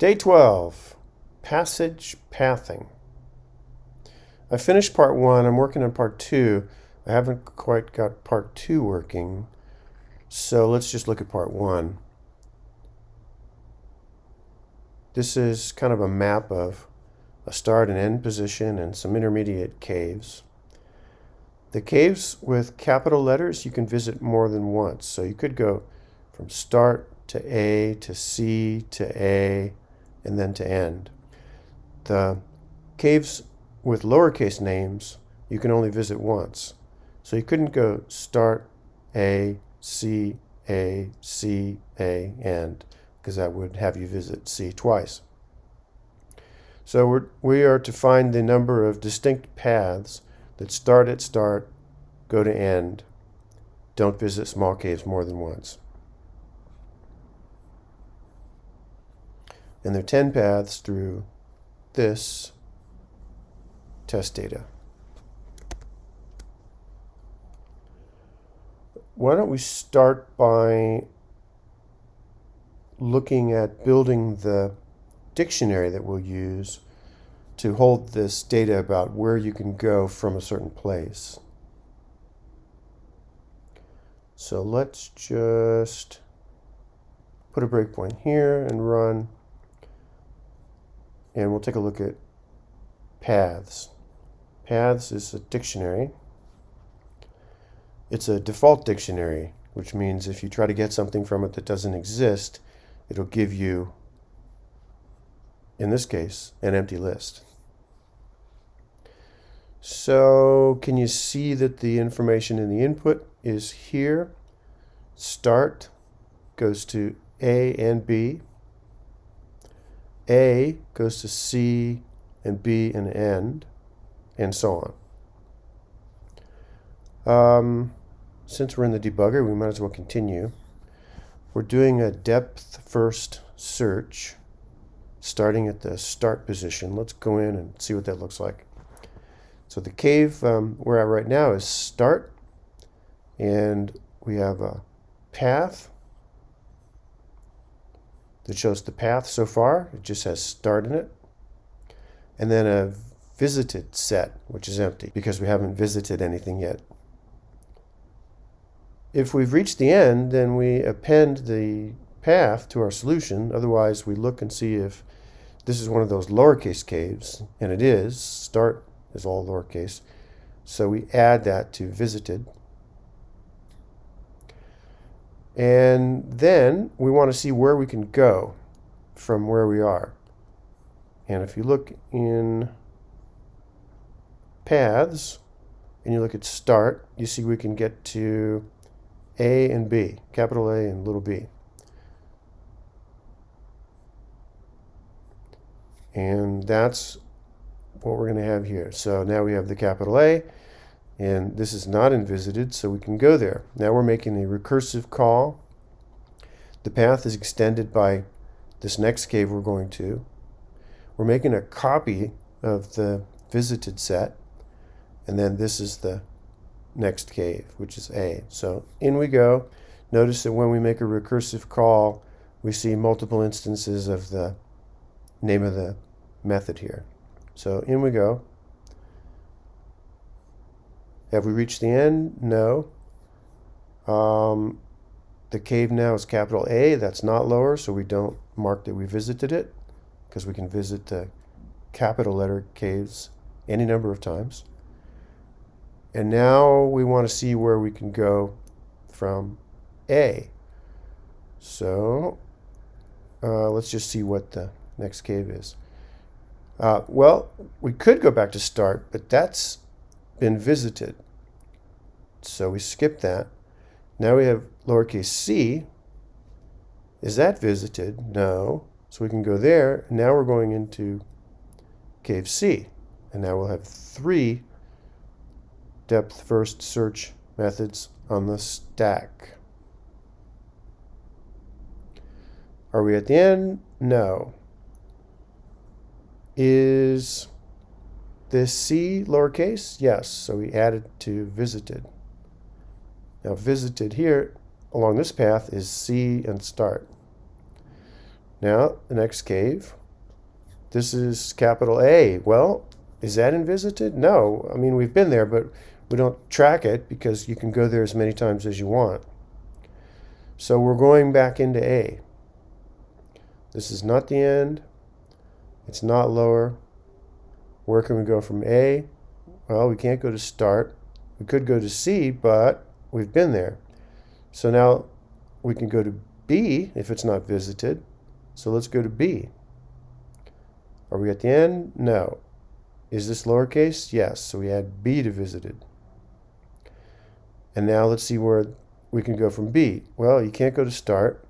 Day 12, passage pathing. I finished part one. I'm working on part two. I haven't quite got part two working. So let's just look at part one. This is kind of a map of a start and end position and some intermediate caves. The caves with capital letters you can visit more than once. So you could go from start to A to C to A and then to end. The caves with lowercase names you can only visit once. So you couldn't go start A, C, A, C, A, end, because that would have you visit C twice. So we're, we are to find the number of distinct paths that start at start, go to end. Don't visit small caves more than once. And there are 10 paths through this test data. Why don't we start by looking at building the dictionary that we'll use to hold this data about where you can go from a certain place. So let's just put a breakpoint here and run and we'll take a look at paths. Paths is a dictionary. It's a default dictionary, which means if you try to get something from it that doesn't exist, it'll give you, in this case, an empty list. So can you see that the information in the input is here? Start goes to A and B. A goes to C and B and end, and so on. Um, since we're in the debugger, we might as well continue. We're doing a depth first search, starting at the start position. Let's go in and see what that looks like. So the cave um, we're at right now is start, and we have a path that shows the path so far. It just has start in it. And then a visited set, which is empty because we haven't visited anything yet. If we've reached the end, then we append the path to our solution. Otherwise, we look and see if this is one of those lowercase caves, and it is. Start is all lowercase. So we add that to visited. And then we want to see where we can go from where we are. And if you look in paths and you look at start, you see we can get to A and B, capital A and little b. And that's what we're going to have here. So now we have the capital A and this is not invisited, so we can go there. Now we're making a recursive call. The path is extended by this next cave we're going to. We're making a copy of the visited set, and then this is the next cave, which is A. So in we go. Notice that when we make a recursive call, we see multiple instances of the name of the method here. So in we go. Have we reached the end? No. Um, the cave now is capital A. That's not lower, so we don't mark that we visited it because we can visit the capital letter caves any number of times. And now we want to see where we can go from A. So uh, let's just see what the next cave is. Uh, well, we could go back to start, but that's been visited. So we skip that. Now we have lowercase c. Is that visited? No. So we can go there. Now we're going into cave C. And now we'll have three depth first search methods on the stack. Are we at the end? No. Is this C lowercase? Yes, so we added to visited. Now visited here along this path is C and start. Now, the next cave. This is capital A. Well, is that in visited? No. I mean, we've been there, but we don't track it because you can go there as many times as you want. So we're going back into A. This is not the end. It's not lower. Where can we go from A? Well, we can't go to start. We could go to C, but we've been there. So now we can go to B if it's not visited. So let's go to B. Are we at the end? No. Is this lowercase? Yes. So we add B to visited. And now let's see where we can go from B. Well, you can't go to start.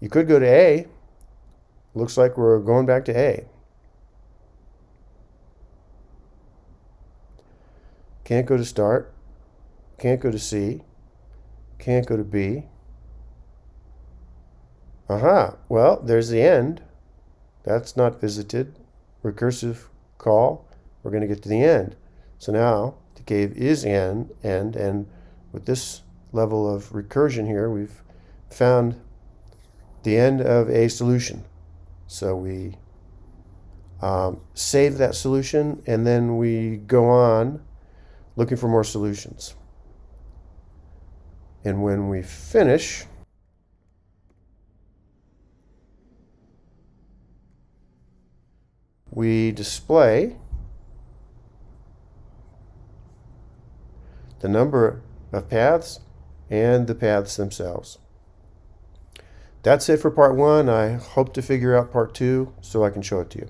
You could go to A. Looks like we're going back to A. Can't go to start. Can't go to C. Can't go to B. Aha. Well, there's the end. That's not visited. Recursive call. We're going to get to the end. So now the cave is in end, and with this level of recursion here, we've found the end of a solution. So we um, save that solution, and then we go on looking for more solutions. And when we finish, we display the number of paths and the paths themselves. That's it for part one. I hope to figure out part two so I can show it to you.